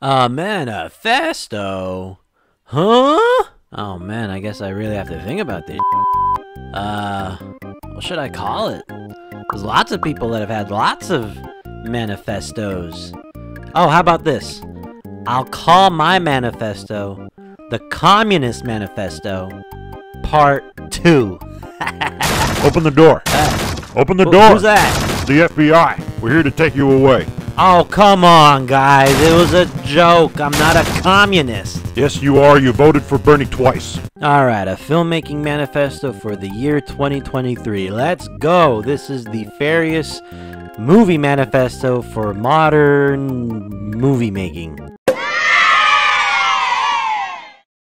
A manifesto? Huh? Oh man, I guess I really have to think about this. Uh, what should I call it? There's lots of people that have had lots of manifestos. Oh, how about this? I'll call my manifesto the Communist Manifesto Part 2. Open the door. Open the Who- door. Who's that? The FBI. We're here to take you away. Oh, come on, guys. It was a joke. I'm not a communist. Yes, you are. You voted for Bernie twice. Alright, a filmmaking manifesto for the year 2023. Let's go! This is the Farias movie manifesto for modern movie making.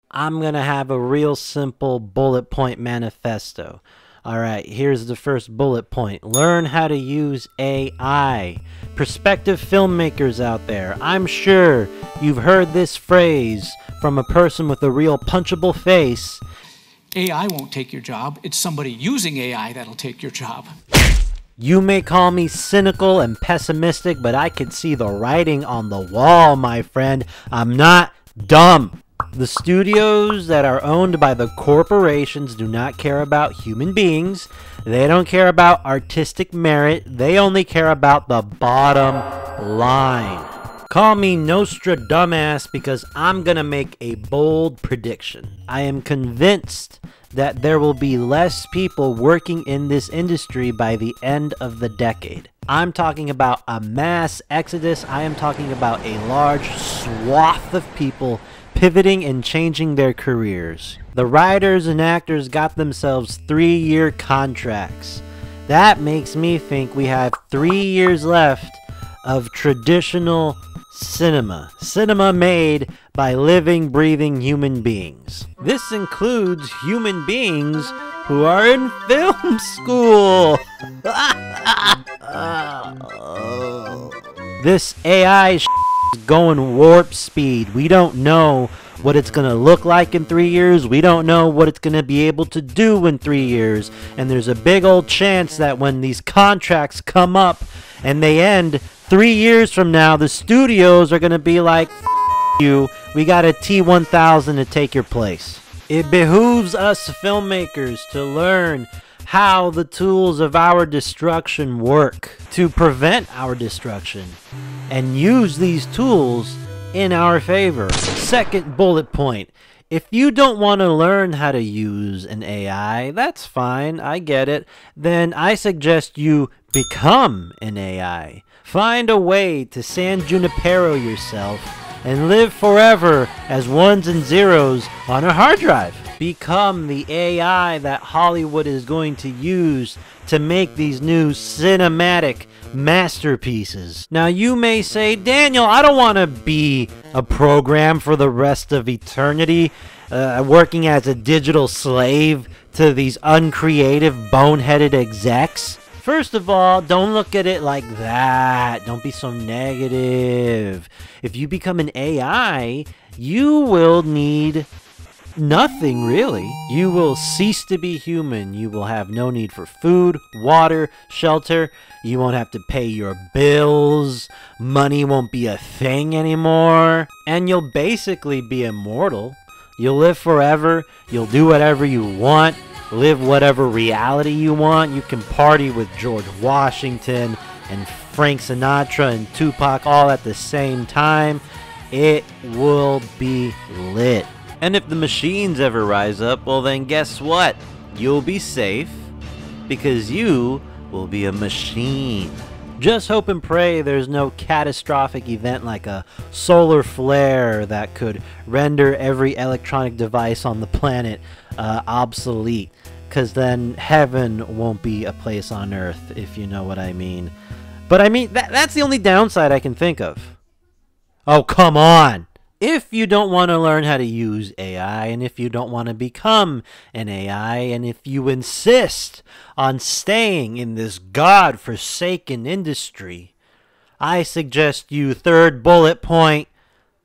I'm gonna have a real simple bullet point manifesto. Alright, here's the first bullet point learn how to use AI. Prospective filmmakers out there, I'm sure you've heard this phrase from a person with a real punchable face. AI won't take your job. It's somebody using AI that'll take your job. You may call me cynical and pessimistic, but I can see the writing on the wall, my friend. I'm not dumb. The studios that are owned by the corporations do not care about human beings. They don't care about artistic merit. They only care about the bottom line. Call me Nostradamus dumbass because I'm gonna make a bold prediction. I am convinced that there will be less people working in this industry by the end of the decade. I'm talking about a mass exodus. I am talking about a large swath of people pivoting and changing their careers. The writers and actors got themselves three year contracts. That makes me think we have three years left of traditional cinema. Cinema made by living, breathing human beings. This includes human beings who are in film school. this AI going warp speed. We don't know what it's going to look like in three years. We don't know what it's going to be able to do in three years. And there's a big old chance that when these contracts come up and they end three years from now, the studios are going to be like, "F- you, we got a T1000 to take your place. It behooves us filmmakers to learn how the tools of our destruction work to prevent our destruction and use these tools in our favor. Second bullet point. If you don't want to learn how to use an AI, that's fine, I get it. Then I suggest you become an AI. Find a way to San Junipero yourself and live forever as ones and zeros on a hard drive. Become the AI that Hollywood is going to use to make these new cinematic masterpieces. Now, you may say, Daniel, I don't want to be a program for the rest of eternity, uh, working as a digital slave to these uncreative, boneheaded execs. First of all, don't look at it like that. Don't be so negative. If you become an AI, you will need nothing really. You will cease to be human. You will have no need for food, water, shelter. You won't have to pay your bills. Money won't be a thing anymore. And you'll basically be immortal. You'll live forever. You'll do whatever you want. Live whatever reality you want. You can party with George Washington and Frank Sinatra and Tupac all at the same time. It will be lit. And if the machines ever rise up, well, then guess what? You'll be safe because you will be a machine. Just hope and pray there's no catastrophic event like a solar flare that could render every electronic device on the planet uh, obsolete. Because then heaven won't be a place on earth, if you know what I mean. But I mean, that, that's the only downside I can think of. Oh, come on! If you don't want to learn how to use AI, and if you don't want to become an AI, and if you insist on staying in this god-forsaken industry, I suggest you, third bullet point,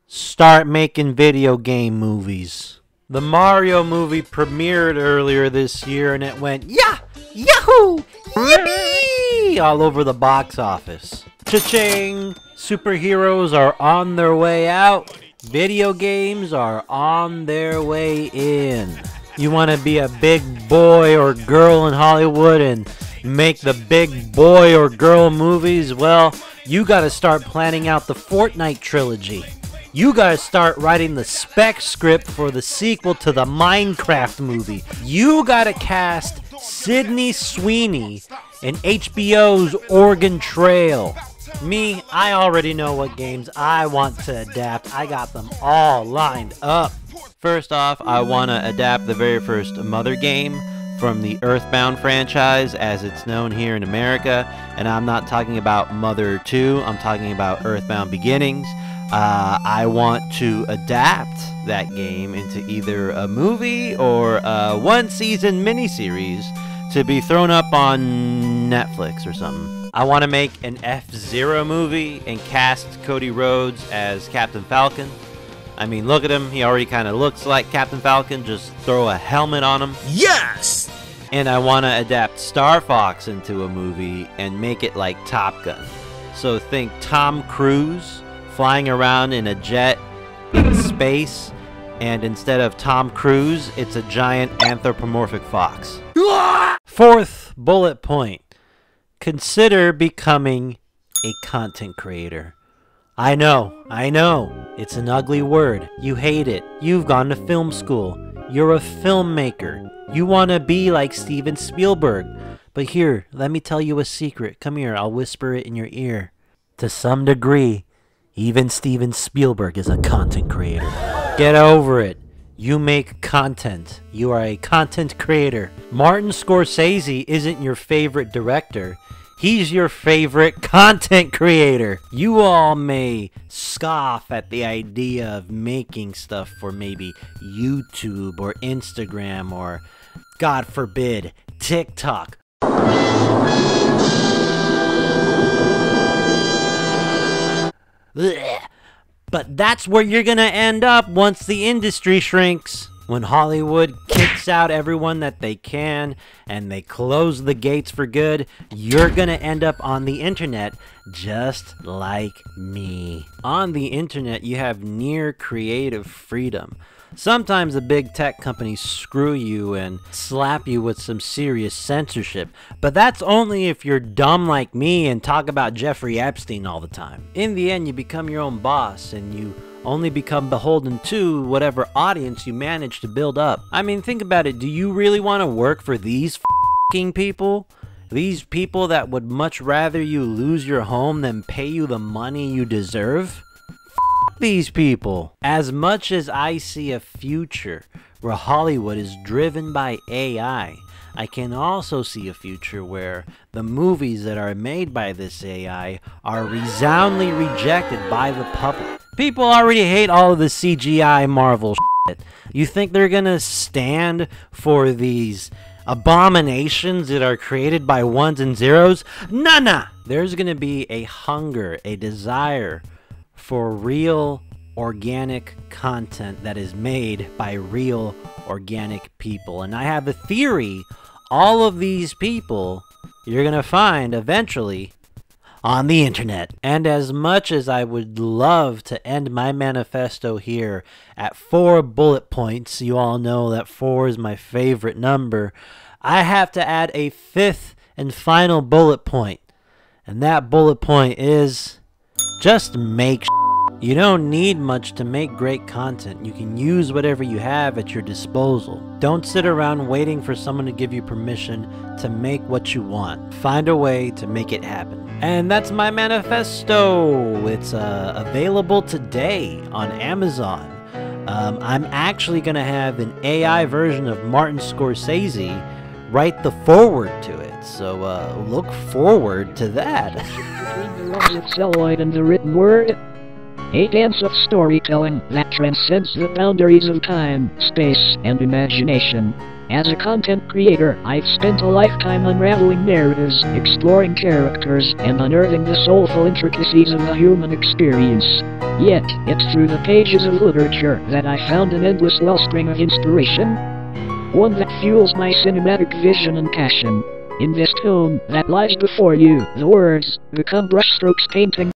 start making video game movies. The Mario movie premiered earlier this year, and it went, yeah, yahoo, yippee! all over the box office. Cha-ching! Superheroes are on their way out. Video games are on their way in. You want to be a big boy or girl in Hollywood and make the big boy or girl movies? Well, you got to start planning out the Fortnite trilogy. You gotta start writing the spec script for the sequel to the Minecraft movie. You gotta cast Sydney Sweeney in HBO's Oregon Trail. Me, I already know what games I want to adapt. I got them all lined up. First off, I want to adapt the very first Mother game from the Earthbound franchise as it's known here in America. And I'm not talking about Mother 2, I'm talking about Earthbound Beginnings. Uh, I want to adapt that game into either a movie or a one season miniseries to be thrown up on Netflix or something. I want to make an F Zero movie and cast Cody Rhodes as Captain Falcon. I mean, look at him. He already kind of looks like Captain Falcon. Just throw a helmet on him. Yes! And I want to adapt Star Fox into a movie and make it like Top Gun. So think Tom Cruise flying around in a jet in space, and instead of Tom Cruise, it's a giant anthropomorphic fox. Fourth bullet point consider becoming a content creator. I know, I know, it's an ugly word. You hate it. You've gone to film school. You're a filmmaker. You want to be like Steven Spielberg. But here, let me tell you a secret. Come here, I'll whisper it in your ear. To some degree, even Steven Spielberg is a content creator. Get over it. You make content. You are a content creator. Martin Scorsese isn't your favorite director. He's your favorite content creator. You all may scoff at the idea of making stuff for maybe YouTube or Instagram or, God forbid, TikTok. But that's where you're gonna end up once the industry shrinks. When Hollywood kicks out everyone that they can and they close the gates for good, you're gonna end up on the internet just like me. On the internet, you have near creative freedom. Sometimes the big tech companies screw you and slap you with some serious censorship, but that's only if you're dumb like me and talk about Jeffrey Epstein all the time. In the end, you become your own boss and you only become beholden to whatever audience you manage to build up. I mean, think about it. Do you really want to work for these fing people? These people that would much rather you lose your home than pay you the money you deserve? These people. As much as I see a future where Hollywood is driven by AI, I can also see a future where the movies that are made by this AI are resoundingly rejected by the public. People already hate all of the CGI Marvel shit. You think they're gonna stand for these abominations that are created by ones and zeros? Nah, nah! There's gonna be a hunger, a desire for real organic content that is made by real organic people. And I have a theory all of these people you're going to find eventually on the internet. And as much as I would love to end my manifesto here at four bullet points, you all know that four is my favorite number, I have to add a fifth and final bullet point. And that bullet point is just make you don't need much to make great content. You can use whatever you have at your disposal. Don't sit around waiting for someone to give you permission to make what you want. Find a way to make it happen. And that's my manifesto. It's uh, available today on Amazon. Um, I'm actually going to have an AI version of Martin Scorsese write the forward to it. So uh, look forward to that. Between the celluloid and the written word, a dance of storytelling that transcends the boundaries of time, space, and imagination. As a content creator, I've spent a lifetime unraveling narratives, exploring characters, and unearthing the soulful intricacies of the human experience. Yet, it's through the pages of literature that I found an endless wellspring of inspiration. One that fuels my cinematic vision and passion. In this tome that lies before you, the words become brushstrokes painting